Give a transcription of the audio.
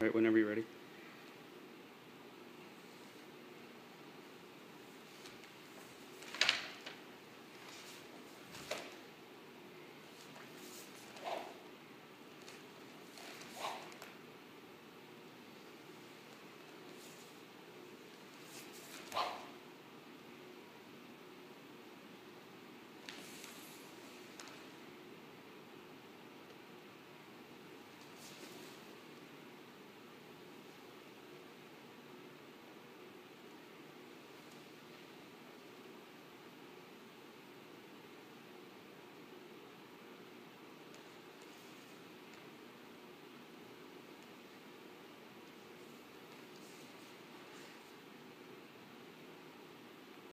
All right, whenever you're ready.